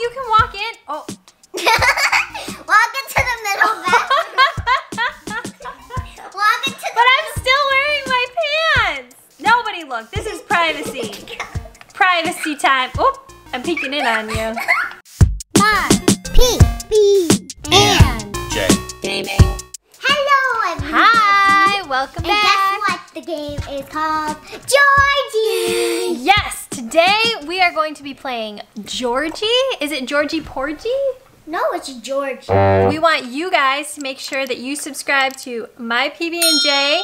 you can walk in. Oh. Walk into the middle bathroom. Walk into the But I'm still wearing my pants. Nobody look. This is privacy. Oh privacy time. Oh, I'm peeking in on you. Mom, P, B, and J. Gaming. hello everyone. Hi, welcome And back. guess what? The game is called Georgie. Yes, today we are going to be playing Georgie. Is it Georgie Porgy? No, it's George. We want you guys to make sure that you subscribe to my PB and J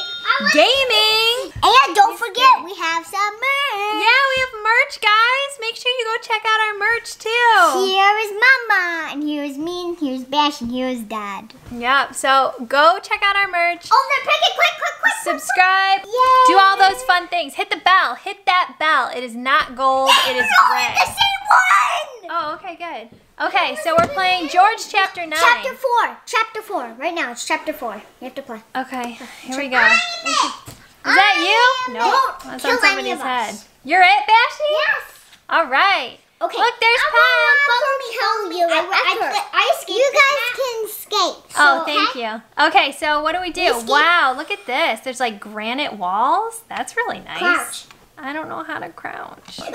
Gaming. And don't forget, we have some merch. Yeah, we have merch, guys. Make sure you go check out our merch too. Here is Mama, and here is me, and here's Bash, and here is Dad. Yep. So go check out our merch. Oh, they're picking quick, quick, quick. Subscribe. Yay. Do all those fun things. Hit the bell. Hit that bell. It is not gold. It is red. the same one. Oh, okay, good. Okay, so we're playing George Chapter 9. Chapter four. Chapter four. Right now, it's chapter four. You have to play. Okay, here we go. Is that you? No. No, that's on somebody's head. You're it, Bashy? Yes. All right. Okay. Look, there's I Pam. want to kill you. I, I, I escaped. You guys can escape. Oh, so- thank you. Okay, so what do we do? escape. Wow, look at this. There's like granite walls. That's really nice. Crouch. I don't know how to crouch. Ah!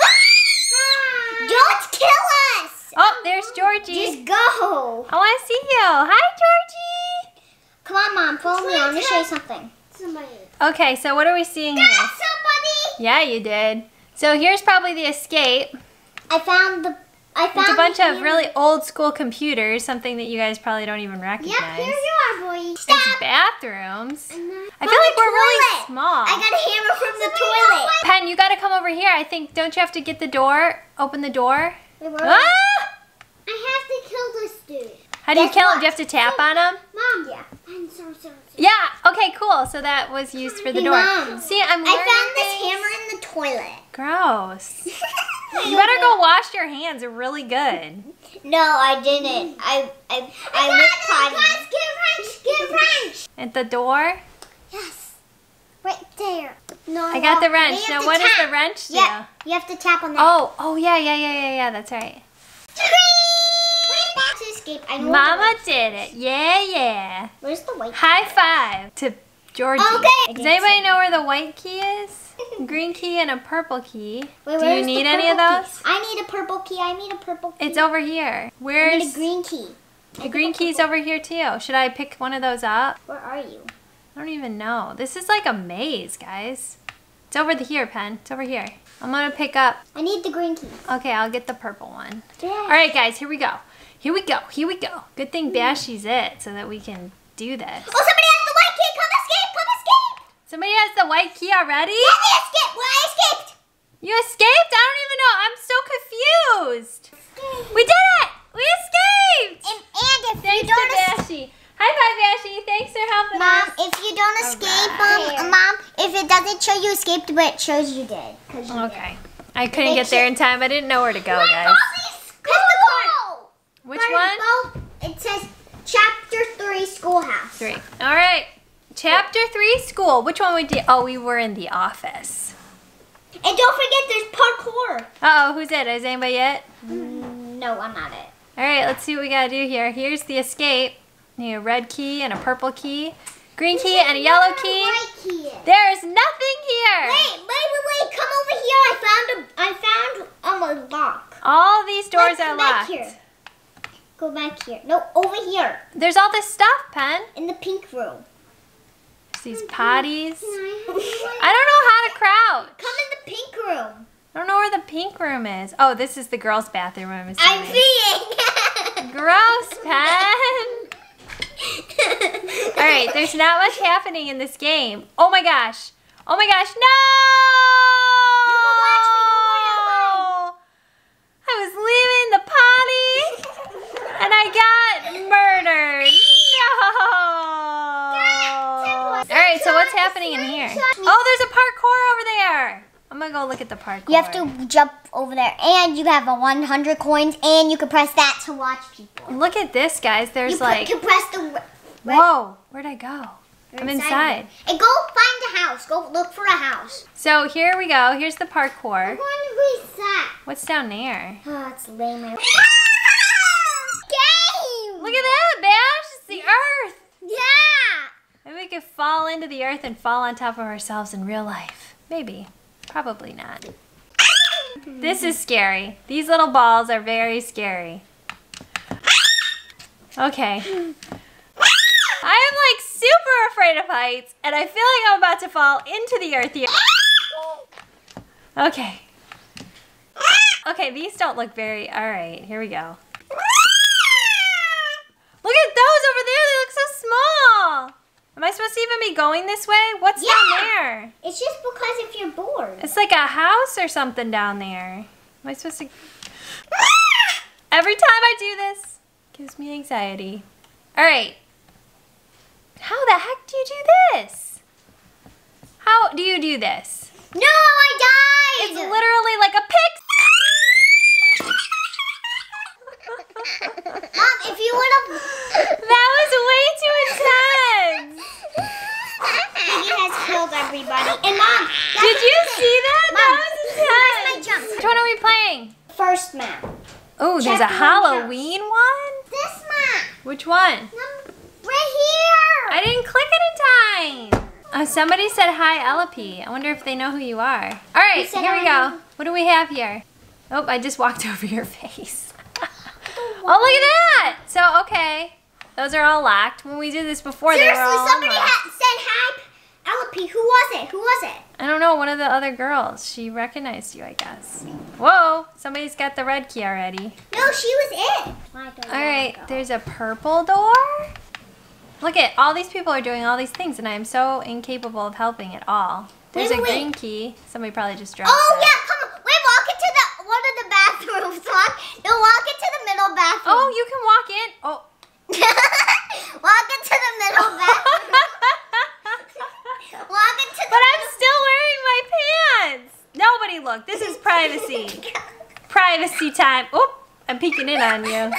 Don't kill us. Oh, there's Georgie. Just go. I want to see you. Hi, Georgie. Come on, Mom. Follow me. I want to show you something. Somebody. Okay, so what are we seeing here? Somebody. Yeah, you did. So here's probably the escape. I found the. I found. It's a bunch of really old school computers, something that you guys probably don't even recognize. Yep, here you are, boy. There's Stop. bathrooms. I feel like we're really small. I got a hammer from the toilet. Pen, you gotta come over here. I think, don't you have to get the door? Open the door? Wait, where- Ah! I have to kill this dude. How do you Guess kill him? what? Do you have to tap on him? Mom. Yeah. I'm sorry, sorry, sorry. Yeah, okay, cool. So that was used for the Hey, door. Mom. See, I'm I learning found this things. hammer in the toilet. Gross. You better go wash your hands. They're really good. No, I didn't. I I I went potty. Guys, get wrench, get wrench. At the door? Yes, right there. No, I got the wrench. you have Now, to what does tap. the wrench do? Yeah, you have to tap on that. Oh, oh yeah, yeah, yeah, yeah, yeah. That's right. Wait, back to escape. I Mama did it. Yeah, yeah. Where's the white? High five to Georgie. Okay. Does anybody know where the white key is? Green key and a purple key. Wait, Do you need any of those? key? I need a purple key. I need a purple key. It's over here. I Where's need a green key. the green key's over here too? Should I pick one of those up? Where are you? I don't even know. This is like a maze, guys. It's over the here, Pen. It's over here. I'm gonna pick up. I need the green key. Okay, I'll get the purple one. Yeah. All right, guys, here we go. Here we go. Here we go. Good thing Bashy's it, so that we can do this. Oh, somebody has the white key. Come escape. Come escape. Somebody has the white key already? Yeah, they escaped. Well, I escaped. You escaped? I don't even know. I'm so confused. We did it! We escaped! And, and if Thanks you don't to escape. High five, Bashy. Thanks for helping Mom, us. if you don't escape, Alright. um, Mom, if it doesn't show you escaped, but it shows you did. you Okay. I couldn't They get there in time. I didn't know where to go, did. guys. Hit the card. Which Card one? both. It says Chapter 3 Schoolhouse. Three. All right. Chapter three, school. Which one we did? Oh, we were in the office. And don't forget there's parkour. Uh oh, who's it? Is anybody it? No, I'm not it. All right, let's see what we gotta do here. Here's the escape. Need a red key and a purple key, green key and a yellow key. Key. There's nothing here. wait, wait, wait. Come over here. I found a, I found um, a lock. All these doors Let's are locked. here. Go back here. No, over here. There's all this stuff, Pen. In the pink room. These potties. I don't know how to crouch. Come in the pink room. I don't know where the pink room is. Oh, this is the girls' bathroom. I'm assuming. I'm peeing. Gross, Pen. All right, there's not much happening in this game. Oh my gosh. Oh my gosh, no! You can watch me, don't worry, I was leaving the potty and I got murdered. No! happening in here? Oh, there's a parkour over there. I'm gonna go look at the parkour. You have to jump over there, and you have a 100 coins, and you can press that to watch people. Look at this, guys. There's you like. You press the. Right? Whoa! Where'd I go? You're I'm inside. inside. And go find a house. Go look for a house. So here we go. Here's the parkour. What's reset. What's down there? Oh, it's lame. Game! Look at that, Bash. It's the Earth. Yeah could fall into the earth and fall on top of ourselves in real life? Maybe. Probably not. This is scary. These little balls are very scary. Okay. I am like super afraid of heights, and I feel like I'm about to fall into the earth here. Okay. Okay, these don't look very. All right, here we go. Look at those over there. They look so small. Am I supposed to even be going this way? What's down there? It's just because if you're bored. It's like a house or something down there. Am I supposed to? Ah! Every time I do this, gives me anxiety. All right. How the heck do you do this? How do you do this? No, I died! It's literally like a pig. Mom, if you would have... That was way too intense. Piggy has killed everybody. And Mom, that's Did you the thing. see that? Mom, That was where's my intense. jump? Which one are we playing? First map. Oh, there's a Halloween one? This map. Which one? Right here. I didn't click it in time. Oh, somebody said hi, Ellipy. I wonder if they know who you are. All right, here we go. What do we have here? Oh, I just walked over your face. oh, look at that. So, okay. Those are all locked. When we did this before, they were Seriously, somebody said hi. Ellipy, who was it? Who was it? I don't know, one of the other girls. She recognized you, I guess. Whoa, somebody's got the red key already. No, she was it. All right, there's a purple door. Look at all these people are doing all these things, and I am so incapable of helping at all. There's Wait, a wait, green key. Somebody probably just dropped Oh that. yeah, come on. Wait, walk into the one of the bathrooms. Walk, no, walk into the middle bathroom. Oh, you can walk in. Oh. walk into the middle bathroom. walk into the. but I'm still wearing my pants. Nobody look. This is privacy. privacy time. Oop, I'm peeking in on you. All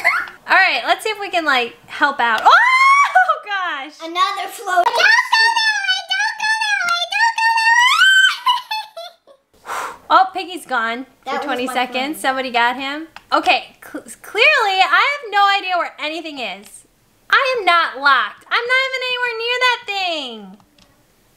right, let's see if we can like help out. Oh gosh. Another float. Don't go that way. Don't go that way. Don't go that way. Oh, Piggy's gone That for 20 seconds. friend. Somebody got him. Okay, cl- clearly I have no idea where anything is. I am not locked. I'm not even anywhere near that thing.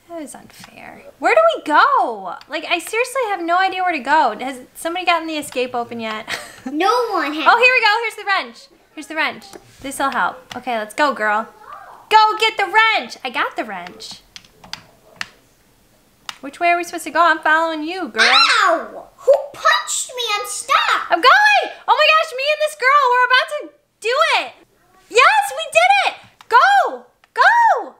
That is unfair. Where do we go? Like, I seriously have no idea where to go. Has somebody gotten the escape open yet? No one has. oh, here we go. Here's the wrench. Here's the wrench. This'll help. Okay, let's go, girl. Go get the wrench. I got the wrench. Which way are we supposed to go? I'm following you, girl. Ow! Who punched me? I'm stuck. I'm going! Oh my gosh, me and this girl, we're about to do it! Yes, we did it! Go! Go! Go!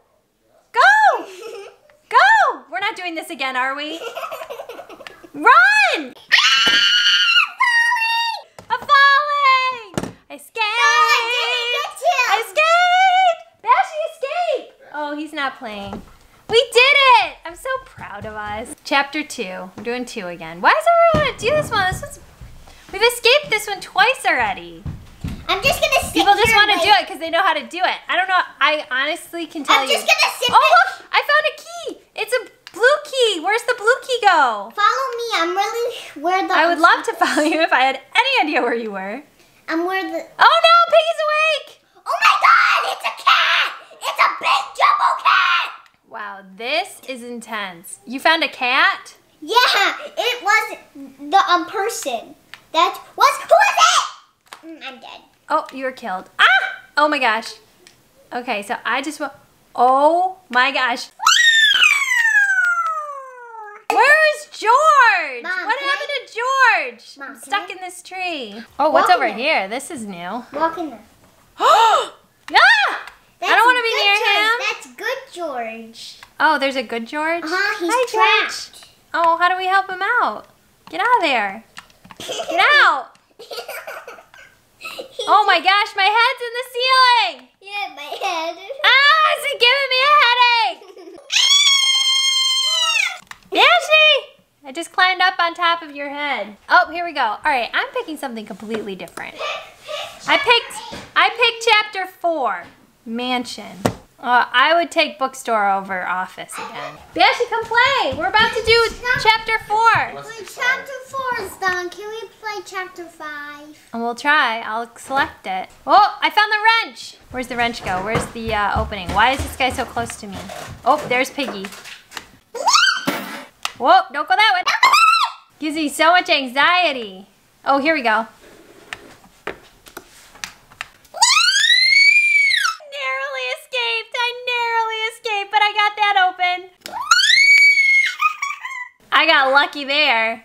Not doing this again, are we? Run! Ah, I'm falling! I escaped! I escaped! Bashy, escape! Oh, he's not playing. We did it! I'm so proud of us. Chapter two. We're doing two again. Why does everyone want to do this one? This one's We've escaped this one twice already. I'm just gonna sit People just want to do it because they know how to do it. I don't know. I honestly can tell I'm you. just gonna sit oh, there. look! I found a key. It's a blue key. Where's the Follow me. I'm really where the. I would love to follow you if I had any idea where you were. I'm where the. Oh no, Piggy's awake! Oh my God! It's a cat! It's a big jumbo cat! Wow, this is intense. You found a cat? Yeah, it was the um person. That was who was it? Mm, I'm dead. Oh, you were killed. Ah! Oh my gosh. Okay, so I just want. Oh my gosh. Where's George? Mom, what can happened to George? Mom, I'm stuck I- in this tree. Oh, what's Walk over in here? This is new. Walk in there. ah! That's I don't want to be near him. That's good George. Oh, there's a good George? Uh huh. He's Hi, George. trapped. Oh, how do we help him out? Get out of there. Get out. Oh my gosh, my head's in the ceiling. Yeah, my head. Ah, it's giving me a Banshee! I just climbed up on top of your head. Oh, here we go. All right, I'm picking something completely different. I picked, I picked chapter four, mansion. Uh, I would take bookstore over office again. Banshee, come play. We're about to do chapter four. Chapter four is done. Can we play chapter five? And we'll try. I'll select it. Oh, I found the wrench. Where's the wrench go? Where's the uh, opening? Why is this guy so close to me? Oh, there's Piggy. Whoa, don't go that way. Gives me so much anxiety. Oh, here we go. narrowly escaped. I narrowly escaped, but I got that open. I got lucky there.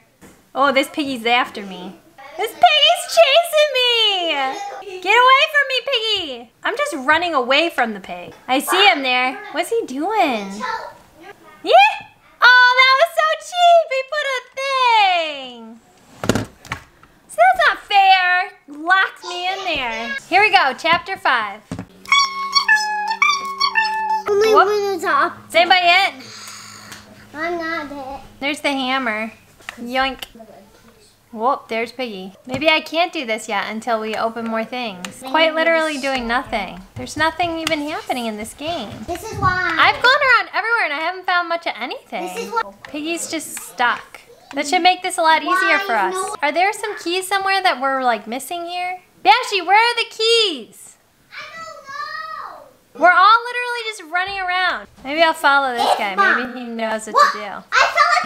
Oh, this piggy's after me. This piggy's chasing me! Get away from me, piggy! I'm just running away from the pig. I see him there. What's he doing? Yeah! Oh, that was so cheap! He put a thing! See, that's not fair. Locked me in there. Here we go, chapter five. Only Whoop. is up. Is anybody it? I'm not it. There's the hammer. Yoink. Whoop, there's Piggy. Maybe I can't do this yet until we open more things. Quite literally doing nothing. There's nothing even happening in this game. This is why. I've gone around everywhere and I haven't found much of anything. This is what. Piggy's just stuck. That should make this a lot easier for us. no- Are there some keys somewhere that we're like missing here? Bashy, where are the keys? I don't know. We're all literally just running around. Maybe I'll follow this guy. Maybe he knows what, What? to do. I fell off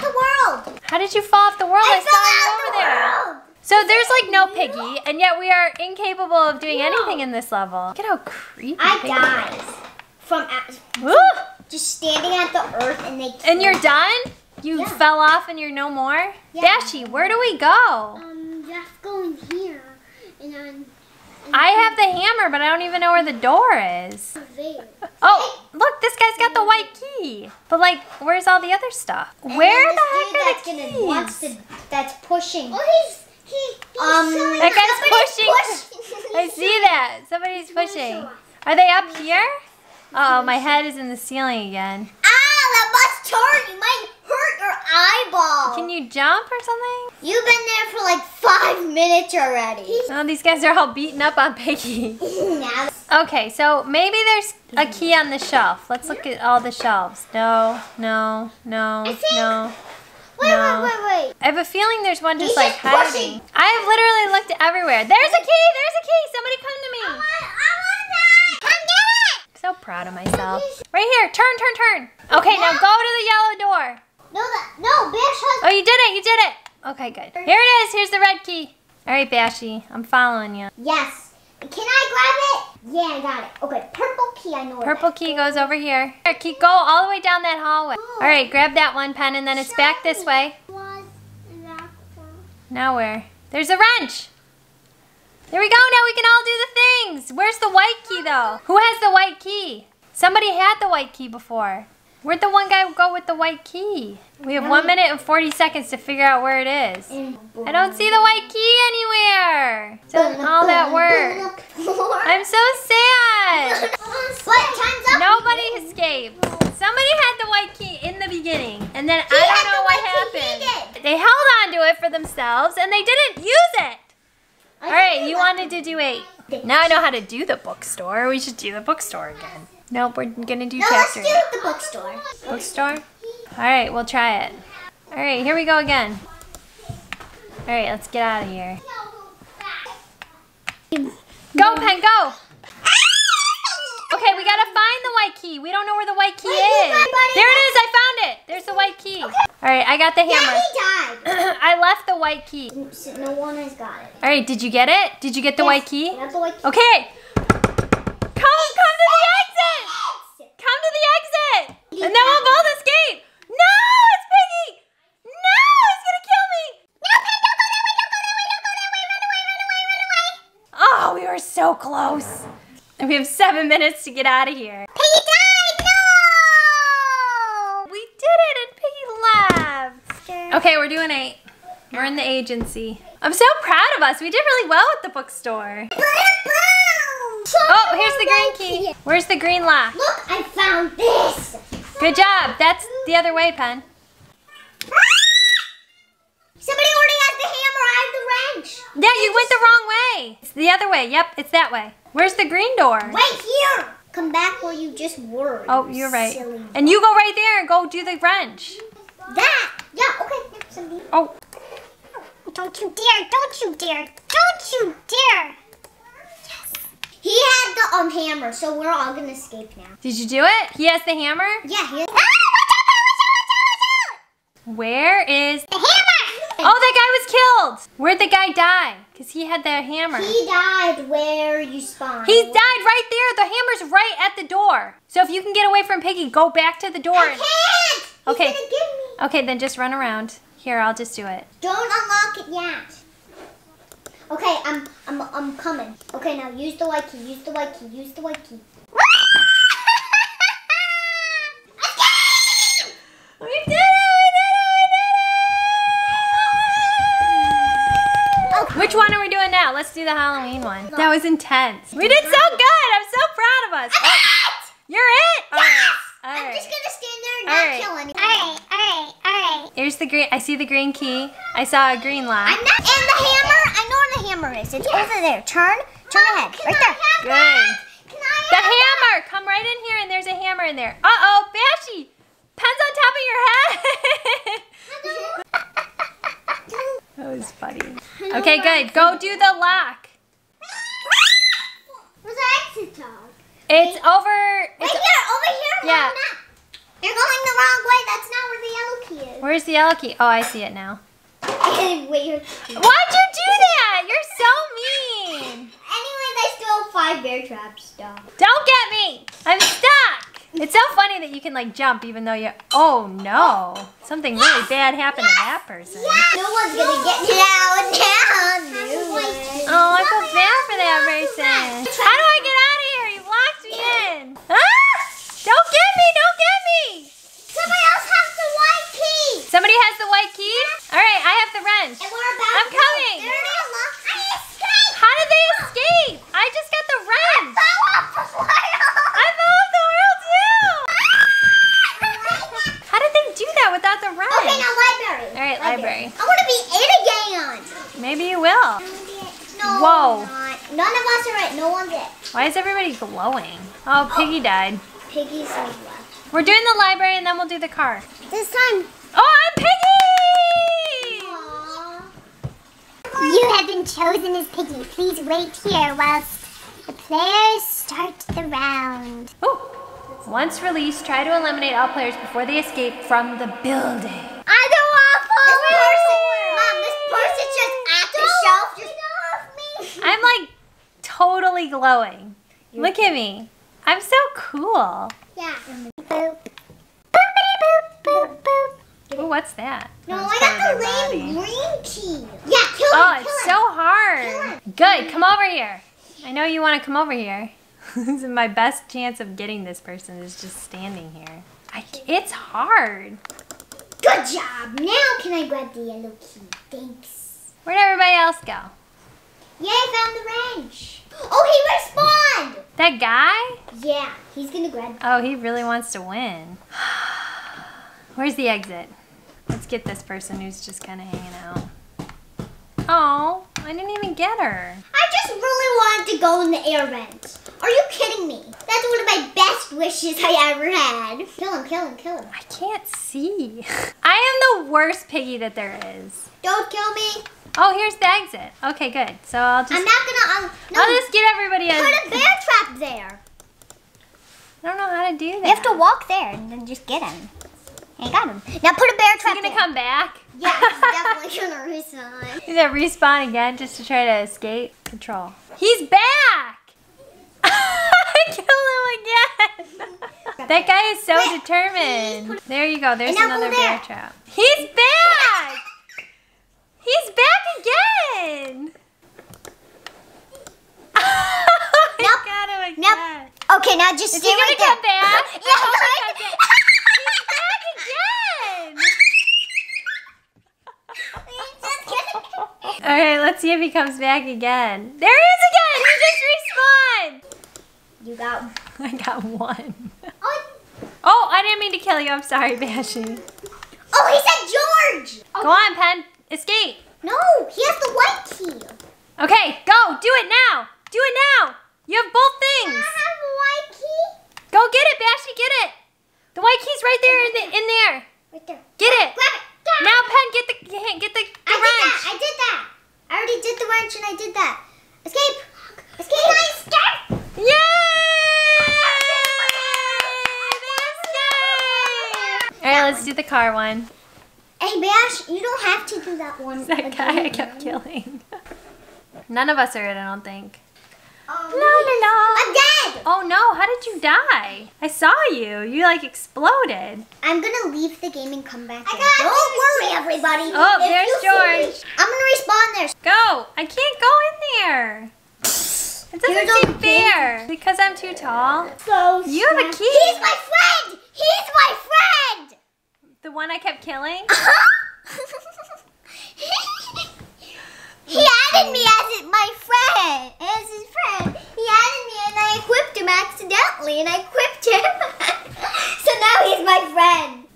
the world. How did you fall off the world? I, I saw fell you out over the there. world. So there's like no piggy, and yet we are incapable of doing anything in this level. Look at how creepy I died is. from just standing at the earth and they. And you're done? You Yeah. fell off and you're no more? Yeah. Bashy, where do we go? Um, you have to go in here and then. I have the hammer, but I don't even know where the door is. Oh, look, this guy's got the white key. But like, where's all the other stuff? And Where the heck are that's the gonna, wants keys? to, that's pushing. Oh, he's he. Um, that guy's somebody's pushing. I see that. Somebody's pushing. Are they up here? Oh, my head is in the ceiling again. That must hurt. You might hurt your eyeball. Can you jump or something? You've been there for like five minutes already. Oh, these guys are all beaten up on Piggy. Okay, so maybe there's a key on the shelf. Let's look at all the shelves. No, no, no, no. wait, No. wait, wait, wait. I have a feeling there's one just He's like just hiding. pushing. I have literally looked everywhere. There's a key! There's a key! Somebody come to me! I want, I want that. Come get it. So proud of myself. Right here, turn, turn, turn. Okay, now go to the yellow door. No, that no, Bash has. Oh, you did it, you did it. Okay, good. Here it is. Here's the red key. All right, Bashy, I'm following you. Yes. Can I grab it? Yeah, I got it. Okay, purple key. I know. where Purple key goes over here. Here, keep go all the way down that hallway. Oh. All right, grab that one pen and then it's back this way. that was. That one. Now where? There's a wrench. There we go. Now we can all do the things. Where's the white key though? Who has the white key? Somebody had the white key before. Where'd the one guy go with the white key? We have one minute and 40 seconds to figure out where it is. I don't see the white key anywhere. So all that work. I'm so sad. What? Time's up. Nobody escaped. Somebody had the white key in the beginning, and then I don't the know what white key, happened. They held on to it for themselves, and they didn't use it. All right, you wanted to do eight. Now I know how to do the bookstore. We should do the bookstore again. Nope, we're gonna do No, let's chapter do the bookstore. Bookstore? All right, we'll try it. All right, here we go again. All right, let's get out of here. Go, Pen, go! Okay, we gotta find the white key. We don't know where the white key Wait, is. There it is, I found it. There's the white key. Okay. All right, I got the hammer. he died. I left the white key. No one has got it. All right, did you get it? Did you get the Yes, white key? I got the white key. Okay. Come, come to the exit. Come to the exit. And then we'll both escape. No, it's Piggy. No, he's gonna kill me. No, Pig, don't go that way. Don't go that way. Don't go that way. Run away. Run away. Run away. Oh, we were so close. And we have seven minutes to get out of here. Piggy died! No! We did it, and Piggy left. Okay, we're doing eight. We're in the agency. I'm so proud of us. We did really well at the bookstore. Oh, here's the green key. Where's the green lock? Look, I found this. Good job. That's the other way, Pen. Somebody already has the hammer. I have the wrench. Yeah, you went the wrong way. It's the other way. Yep, it's that way. Where's the green door? Right here. Come back where you just were. Oh, you you're right. And you go right there and go do the wrench. That. Yeah. Okay. Yeah. Oh, Don't you dare! Don't you dare! Don't you dare! Yes. He had the um hammer, so we're all gonna escape now. Did you do it? He has the hammer? Yeah, he has. Where is... The hammer! Oh, that guy was killed! Where'd the guy die? Because he had the hammer. He died where you spawned. He died right there. The hammer's right at the door. So if you can get away from Piggy, go back to the door. I and- can't! He's Okay. gonna get me. Okay, then just run around. Here, I'll just do it. Don't unlock it yet. Okay, I'm I'm I'm coming. Okay, now use the white key. Use the white key. Use the white key. Do the Halloween one. That was intense. We did so good. I'm so proud of us. Oh, you're it. All right. All I'm right. just gonna stand there and All not right. kill anyone. Alright, alright, alright. Here's the green. I see the green key. I saw a green lock. I'm not. And the hammer. I know where the hammer is. It's over there. Turn. Turn ahead. Right there. Good. I The hammer! Come right in here and there's a hammer in there. Uh-oh, Bashy! Pen's on top of your head! that was funny. Okay, good. Go do the lock. Where's the exit dog? It's over... Right here. Over here. Yeah. Mom. You're going the wrong way. That's not where the yellow key is. where's the yellow key? Oh, I see it now. Wait. Why'd you do that? You're so mean. Anyways, I still have five bear traps still. Don't get me. I'm stuck. It's so funny that you can like jump even though you're... Oh, no. Something really bad happened to that person. No one's gonna get down, down. No one. Oh, I feel bad for that person. How do I get out of here? You locked me in. Ah! Don't get me! Don't get me! Somebody else has the white key. Somebody has the white key? All right, I have the wrench. And we're about I'm to go. coming. They're already unlocked. I escaped. How did they escape? I just got the wrench. Fell off the I fell off the world too. How did they do that without the wrench? Okay, now library. All right, library. I want to be in again. Maybe you will. No, Whoa. I'm not. None of us are it. No one's it. Everybody glowing? Oh, Piggy died. Piggy's so left. We're doing the library and then we'll do the car. This time. Oh, I'm Piggy! You have been chosen as Piggy. Please wait here whilst the players start the round. Ooh. Once released, try to eliminate all players before they escape from the building. I go off This person, Mom, this person's just at the shelf. Just me. I'm like totally glowing. Look at me. I'm so cool. Yeah. Boop. Boopity boop boop boop. Ooh, what's that? No, Oh, I got the lame green key. Yeah, kill Oh, him. it's kill so hard. Good, come over here. I know you want to come over here. this is my best chance of getting this person is just standing here. I, it's hard. Good job. Now can I grab the yellow key? Thanks. Where'd everybody else go? Yeah, I found the wrench. Oh, he respawned. That guy? Yeah, he's gonna grab. Oh, he really wants to win. Where's the exit? Let's get this person who's just kind of hanging out. Oh, I didn't even get her. I just really wanted to go in the air vent. Are you kidding me? That's one of my best wishes I ever had. Kill him, kill him, kill him. I can't see. I am the worst piggy that there is. Don't kill me. Oh, here's the exit. Okay, good. So I'll just I'm not gonna. Um, no, I'll just get everybody in. put a bear trap there. I don't know how to do that. You have to walk there and then just get him. I got him. Now put a bear Is trap he gonna there. come back? Yeah, he's definitely gonna resign. He's gonna respawn again just to try to escape control. He's back! I kill him again! that guy is so Wait, determined. There you go. There's another bear there. trap. He's back! He's back again! Nope. Nope. Okay, now just Is stay right there. back? Yeah, oh, I right back. He's back again! All right, let's see if he comes back again. There he is again! He just respawned! You got. I got one. Oh, Oh, I didn't mean to kill you. I'm sorry, Bashy. oh, he said George. Go on, Pen. Escape. No, he has the white key. Okay, go. Do it now. Do it now. You have both I things. have the white key. Go get it, Bashy. Get it. The white key's right there in, the, in there. Right there. Get it. Grab it. Grab Now, it. Pen, get the get the, the I did wrench. that. I did that. I already did the wrench and I did that. Escape! Escape! Can I escape? Yay! All right, let's do the car one. Hey, Bash, you don't have to do that one. That guy I kept killing. None of us are it, I don't think. Um, La la la. I'm dead! Oh no, how did you die? I saw you. You like exploded. I'm gonna leave the game and come back. Don't worry, everybody. Oh, If there's you see George. I'm gonna respawn there. Go! I can't go in there. It doesn't Here's seem a fair. Because I'm too tall. So You have a key. He's my friend! He's my friend! The one I kept killing? he added me as my friend, as his friend. He added me and I equipped him accidentally and I equipped him. so now he's my friend.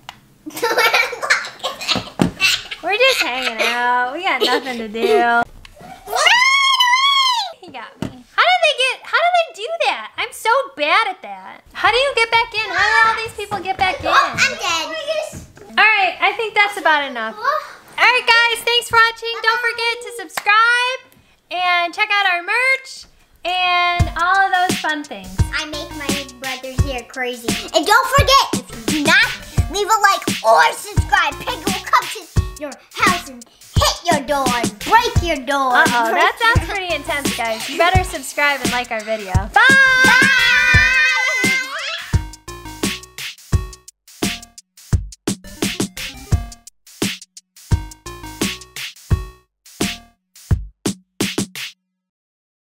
We're just hanging out. We got nothing to do. He got me. How did they get, how do they do that? I'm so bad at that. How do you get back in? How do all these people get back oh, in? Oh, I'm dead. All right, I think that's about enough. Oh. All right, guys, thanks for watching. Don't forget to subscribe and check out our merch and all of those fun things. I make my brothers here crazy. And don't forget, if you do not leave a like or subscribe, Piggy will come to your house and hit your door and break your door. Uh-oh, that sounds pretty intense, guys. You better subscribe and like our video. Bye!